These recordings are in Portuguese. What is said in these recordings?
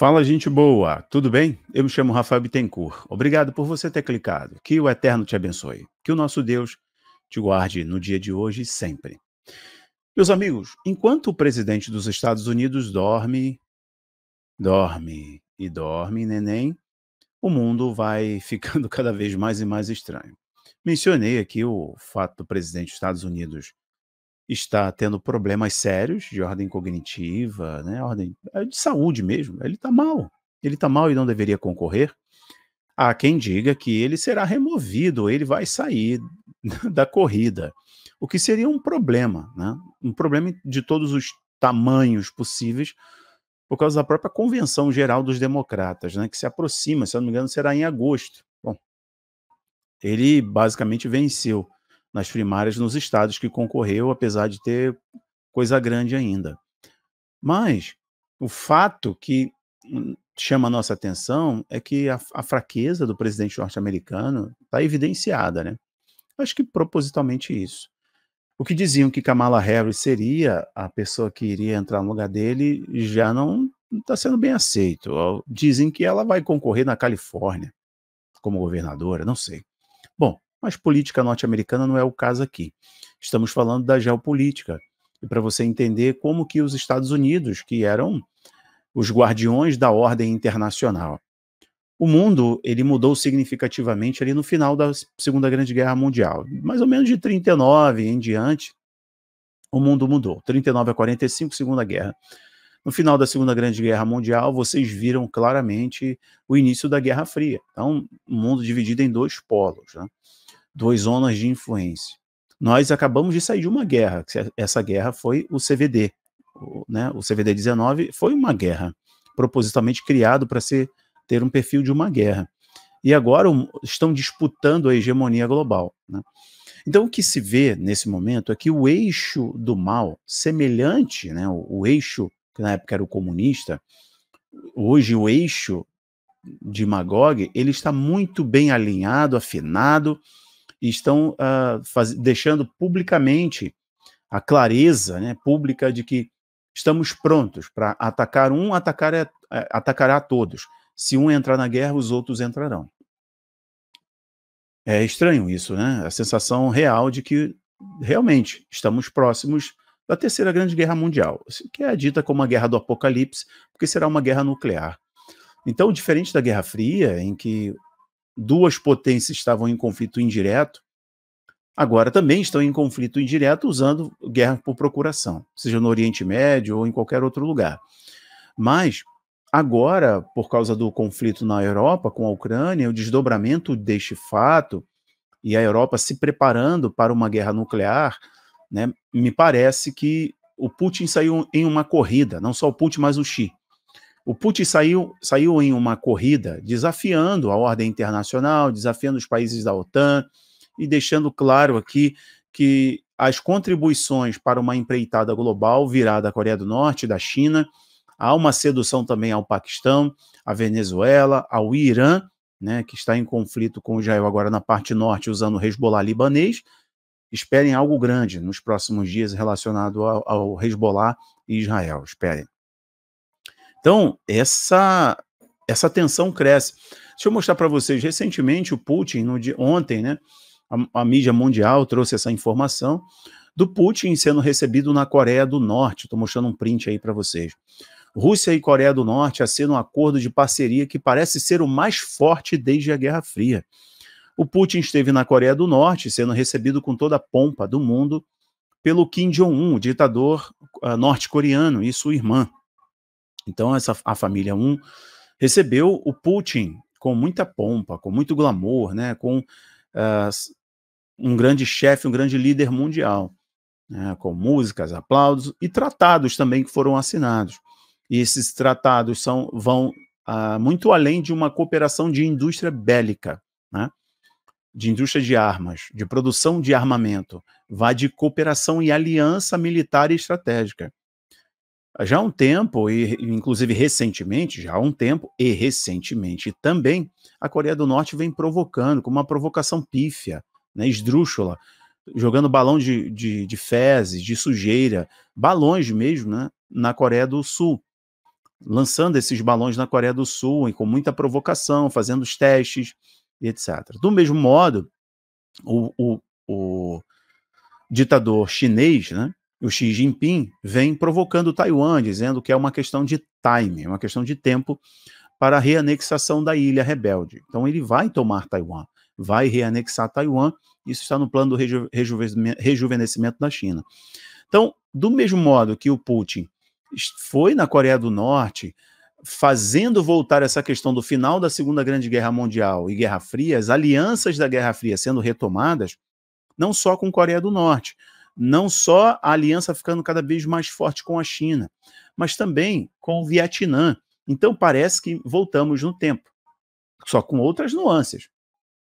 Fala, gente boa, tudo bem? Eu me chamo Rafael Bittencourt. Obrigado por você ter clicado. Que o Eterno te abençoe. Que o nosso Deus te guarde no dia de hoje e sempre. Meus amigos, enquanto o presidente dos Estados Unidos dorme, dorme e dorme, neném, o mundo vai ficando cada vez mais e mais estranho. Mencionei aqui o fato do presidente dos Estados Unidos está tendo problemas sérios de ordem cognitiva, né, ordem é de saúde mesmo. Ele está mal. Ele está mal e não deveria concorrer. Há quem diga que ele será removido, ele vai sair da corrida, o que seria um problema, né? Um problema de todos os tamanhos possíveis, por causa da própria convenção geral dos democratas, né, que se aproxima, se eu não me engano, será em agosto. Bom, ele basicamente venceu nas primárias nos estados que concorreu, apesar de ter coisa grande ainda. Mas o fato que hum, chama a nossa atenção é que a, a fraqueza do presidente norte-americano está evidenciada, né? Acho que propositalmente isso. O que diziam que Kamala Harris seria a pessoa que iria entrar no lugar dele já não está sendo bem aceito. Dizem que ela vai concorrer na Califórnia como governadora, não sei. Mas política norte-americana não é o caso aqui. Estamos falando da geopolítica. E para você entender como que os Estados Unidos, que eram os guardiões da ordem internacional, o mundo ele mudou significativamente ali no final da Segunda Grande Guerra Mundial. Mais ou menos de 39 em diante, o mundo mudou. 39 a 45, Segunda Guerra. No final da Segunda Grande Guerra Mundial, vocês viram claramente o início da Guerra Fria. Então, o mundo dividido em dois polos. Né? Duas zonas de influência. Nós acabamos de sair de uma guerra, essa guerra foi o CVD, o, né, o CVD-19 foi uma guerra, propositalmente criado para ter um perfil de uma guerra. E agora estão disputando a hegemonia global. Né? Então, o que se vê nesse momento é que o eixo do mal, semelhante, né, o, o eixo que na época era o comunista, hoje o eixo de Magog, ele está muito bem alinhado, afinado, e estão uh, faz, deixando publicamente a clareza né, pública de que estamos prontos para atacar um, atacar é, é, atacará a todos. Se um entrar na guerra, os outros entrarão. É estranho isso, né? A sensação real de que realmente estamos próximos da Terceira Grande Guerra Mundial, que é dita como a Guerra do Apocalipse, porque será uma guerra nuclear. Então, diferente da Guerra Fria, em que duas potências estavam em conflito indireto, agora também estão em conflito indireto usando guerra por procuração, seja no Oriente Médio ou em qualquer outro lugar. Mas agora, por causa do conflito na Europa com a Ucrânia, o desdobramento deste fato e a Europa se preparando para uma guerra nuclear, né, me parece que o Putin saiu em uma corrida, não só o Putin, mas o Xi, o Putin saiu, saiu em uma corrida desafiando a ordem internacional, desafiando os países da OTAN e deixando claro aqui que as contribuições para uma empreitada global virá da Coreia do Norte, da China, há uma sedução também ao Paquistão, à Venezuela, ao Irã, né, que está em conflito com Israel agora na parte norte, usando o Hezbollah libanês. Esperem algo grande nos próximos dias relacionado ao, ao Hezbollah e Israel. Esperem. Então, essa, essa tensão cresce. Deixa eu mostrar para vocês. Recentemente, o Putin, no dia, ontem, né, a, a, mídia mundial trouxe essa informação do Putin sendo recebido na Coreia do Norte. Estou mostrando um print aí para vocês. Rússia e Coreia do Norte assinam um acordo de parceria que parece ser o mais forte desde a Guerra Fria. O Putin esteve na Coreia do Norte, sendo recebido com toda a pompa do mundo pelo Kim Jong-un, ditador uh, norte-coreano, e sua irmã. Então, essa, a família 1 recebeu o Putin com muita pompa, com muito glamour, né, com uh, um grande chefe, um grande líder mundial, né, com músicas, aplausos e tratados também que foram assinados. E esses tratados são, vão uh, muito além de uma cooperação de indústria bélica, né, de indústria de armas, de produção de armamento, vai de cooperação e aliança militar e estratégica já há um tempo, e inclusive recentemente, já há um tempo, e recentemente também, a Coreia do Norte vem provocando, com uma provocação pífia, né, esdrúxula, jogando balão de, de, de fezes, de sujeira, balões mesmo, né, na Coreia do Sul. lançando esses balões na Coreia do Sul e com muita provocação, fazendo os testes etc. Do mesmo modo, o, o, o ditador chinês, né, o Xi Jinping, vem provocando Taiwan, dizendo que é uma questão de time, uma questão de tempo para a reanexação da ilha rebelde. Então ele vai tomar Taiwan, vai reanexar Taiwan, isso está no plano do reju rejuvenescimento da China. Então, do mesmo modo que o Putin foi na Coreia do Norte, fazendo voltar essa questão do final da Segunda Grande Guerra Mundial e Guerra Fria, as alianças da Guerra Fria sendo retomadas, não só com Coreia do Norte, não só a aliança ficando cada vez mais forte com a China, mas também com o Vietnã. Então parece que voltamos no tempo, só com outras nuances.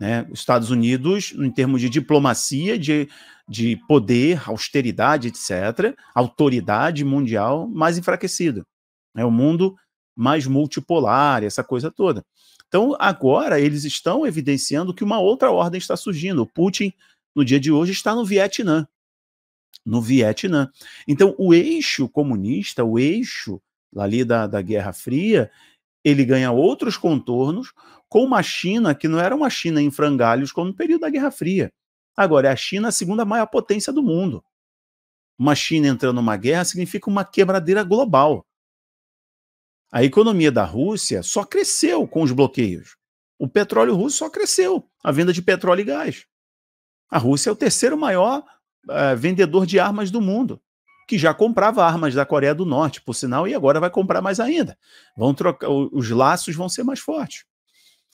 Né? Os Estados Unidos, em termos de diplomacia, de, de poder, austeridade, etc., autoridade mundial mais enfraquecida. É o mundo mais multipolar, essa coisa toda. Então, agora eles estão evidenciando que uma outra ordem está surgindo. O Putin, no dia de hoje, está no Vietnã. No Vietnã. Então, o eixo comunista, o eixo ali da, da Guerra Fria, ele ganha outros contornos com uma China que não era uma China em frangalhos como no período da Guerra Fria. Agora, é a China a segunda maior potência do mundo. Uma China entrando numa guerra significa uma quebradeira global. A economia da Rússia só cresceu com os bloqueios. O petróleo russo só cresceu, a venda de petróleo e gás. A Rússia é o terceiro maior uh, vendedor de armas do mundo, que já comprava armas da Coreia do Norte, por sinal, e agora vai comprar mais ainda. Vão trocar, os laços vão ser mais fortes.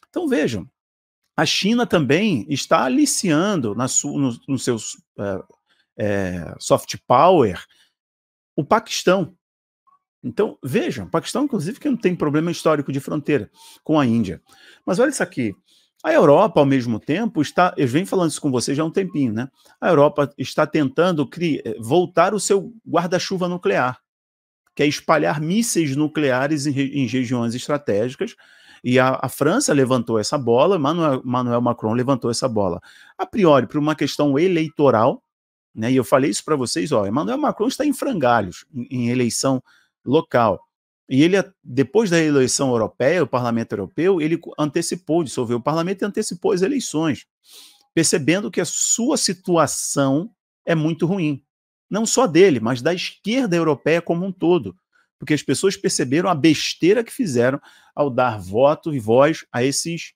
Então vejam, a China também está aliciando nas no, nos seus uh, é, soft power o Paquistão. Então, vejam, Paquistão, inclusive, que não tem problema histórico de fronteira com a Índia. Mas olha isso aqui. A Europa, ao mesmo tempo, está. Eu venho falando isso com vocês já há um tempinho, né? A Europa está tentando criar, eh, voltar o seu guarda-chuva nuclear, que é espalhar mísseis nucleares em, em regiões estratégicas. E a, a, França levantou essa bola, Manuel, Manuel Macron levantou essa bola. A priori, por uma questão eleitoral, né? E eu falei isso para vocês, ó, Emmanuel Macron está em frangalhos em, em eleição local. E ele, depois da eleição europeia, o parlamento europeu, ele antecipou, dissolveu o parlamento e antecipou as eleições, percebendo que a sua situação é muito ruim. Não só dele, mas da esquerda europeia como um todo. Porque as pessoas perceberam a besteira que fizeram ao dar voto e voz a esses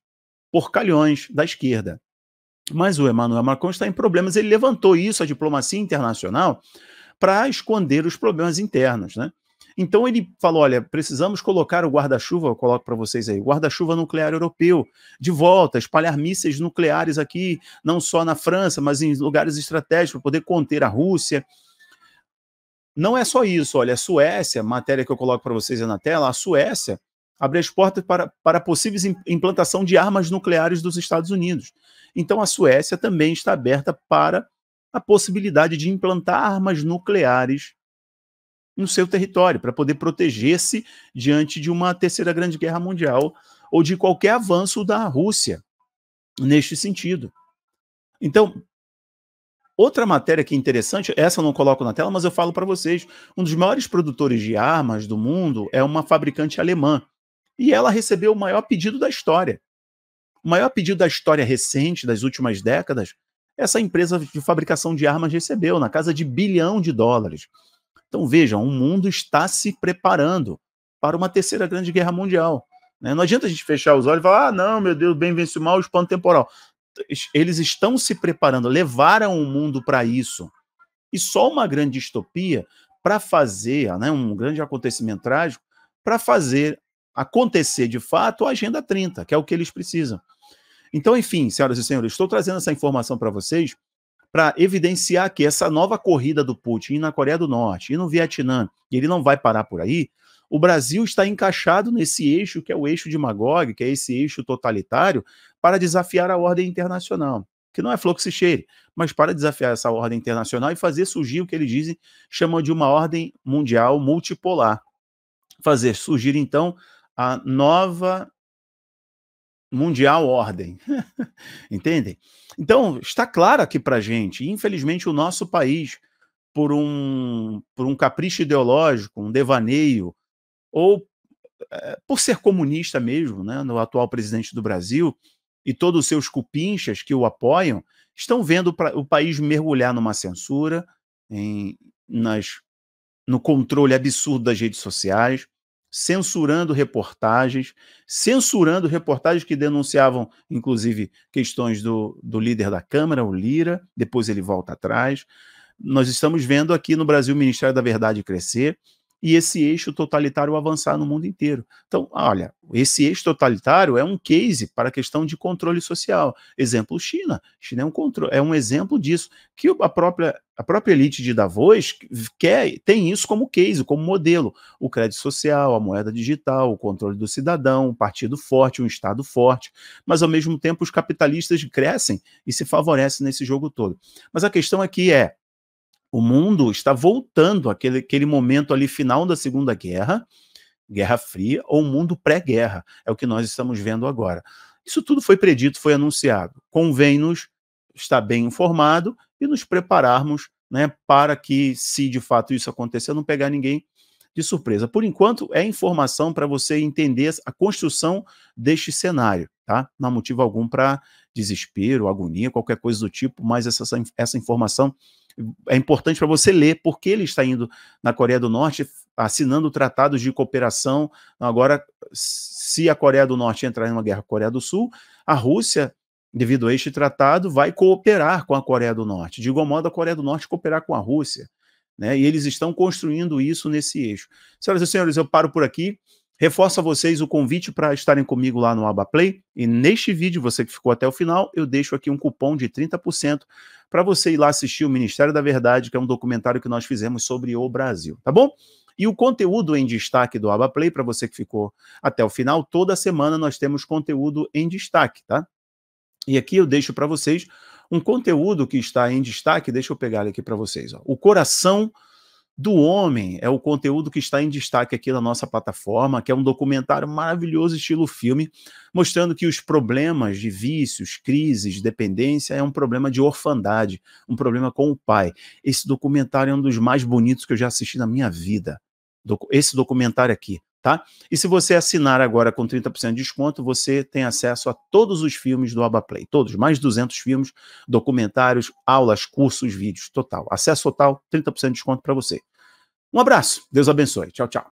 porcalhões da esquerda. Mas o Emmanuel Macron está em problemas. Ele levantou isso, a diplomacia internacional, para esconder os problemas internos. Né? Então ele falou: olha, precisamos colocar o guarda-chuva, eu coloco para vocês aí, guarda-chuva nuclear europeu, de volta, espalhar mísseis nucleares aqui, não só na França, mas em lugares estratégicos, para poder conter a Rússia. Não é só isso, olha, a Suécia, matéria que eu coloco para vocês aí na tela, a Suécia abre as portas para, para possíveis implantação de armas nucleares dos Estados Unidos. Então a Suécia também está aberta para a possibilidade de implantar armas nucleares no seu território, para poder proteger-se diante de uma terceira grande guerra mundial ou de qualquer avanço da Rússia neste sentido. Então, outra matéria que é interessante, essa eu não coloco na tela, mas eu falo para vocês, um dos maiores produtores de armas do mundo é uma fabricante alemã, e ela recebeu o maior pedido da história. O maior pedido da história recente, das últimas décadas, essa empresa de fabricação de armas recebeu, na casa de bilhão de dólares. Então vejam, o mundo está se preparando para uma terceira grande guerra mundial. Né? Não adianta a gente fechar os olhos e falar, ah, não, meu Deus, bem vence o mal, espanto temporal. Eles estão se preparando, levaram o mundo para isso. E só uma grande distopia para fazer, né, um grande acontecimento trágico, para fazer acontecer de fato a Agenda 30, que é o que eles precisam. Então, enfim, senhoras e senhores, estou trazendo essa informação para vocês para evidenciar que essa nova corrida do Putin na Coreia do Norte e no Vietnã, e ele não vai parar por aí, o Brasil está encaixado nesse eixo que é o eixo de Magog, que é esse eixo totalitário, para desafiar a ordem internacional, que não é fluxo cheire, mas para desafiar essa ordem internacional e fazer surgir o que eles dizem, chamam de uma ordem mundial multipolar. Fazer surgir, então, a nova mundial ordem. Entendem? Então, está claro aqui para gente, infelizmente, o nosso país, por um, por um capricho ideológico, um devaneio, ou é, por ser comunista mesmo, né, no atual presidente do Brasil, e todos os seus cupinchas que o apoiam, estão vendo o país mergulhar numa censura, em, nas, no controle absurdo das redes sociais, censurando reportagens, censurando reportagens que denunciavam, inclusive, questões do, do líder da Câmara, o Lira, depois ele volta atrás. Nós estamos vendo aqui no Brasil o Ministério da Verdade crescer, e esse eixo totalitário avançar no mundo inteiro. Então, olha, esse eixo totalitário é um case para a questão de controle social. Exemplo, China. China é um, controle, é um exemplo disso, que a própria, a própria elite de Davos quer, tem isso como case, como modelo. O crédito social, a moeda digital, o controle do cidadão, um partido forte, um Estado forte, mas ao mesmo tempo os capitalistas crescem e se favorecem nesse jogo todo. Mas a questão aqui é, o mundo está voltando àquele, àquele momento ali final da Segunda Guerra, Guerra Fria, ou mundo pré-guerra. É o que nós estamos vendo agora. Isso tudo foi predito, foi anunciado. Convém-nos estar bem informado e nos prepararmos né, para que, se de fato isso acontecer, não pegar ninguém de surpresa. Por enquanto, é informação para você entender a construção deste cenário, tá? Não há motivo algum para desespero, agonia, qualquer coisa do tipo, mas essa, essa informação é importante para você ler porque ele está indo na Coreia do Norte assinando tratados de cooperação. Agora, se a Coreia do Norte entrar em uma guerra com a Coreia do Sul, a Rússia, devido a este tratado, vai cooperar com a Coreia do Norte. De igual modo, a Coreia do Norte cooperar com a Rússia. Né? E eles estão construindo isso nesse eixo. Senhoras e senhores, eu paro por aqui. Reforço a vocês o convite para estarem comigo lá no Abaplay. E neste vídeo, você que ficou até o final, eu deixo aqui um cupom de 30% para você ir lá assistir o Ministério da Verdade, que é um documentário que nós fizemos sobre o Brasil, tá bom? E o conteúdo em destaque do Abaplay, para você que ficou até o final, toda semana nós temos conteúdo em destaque, tá? E aqui eu deixo para vocês um conteúdo que está em destaque, deixa eu pegar aqui para vocês. Ó. O coração do homem é o conteúdo que está em destaque aqui na nossa plataforma, que é um documentário maravilhoso, estilo filme, mostrando que os problemas de vícios, crises, dependência é um problema de orfandade, um problema com o pai. Esse documentário é um dos mais bonitos que eu já assisti na minha vida. Esse documentário aqui, tá? E se você assinar agora com 30% de desconto, você tem acesso a todos os filmes do Abaplay, todos, mais de 200 filmes, documentários, aulas, cursos, vídeos, total. Acesso total, 30% de desconto para você. Um abraço, Deus abençoe. Tchau, tchau.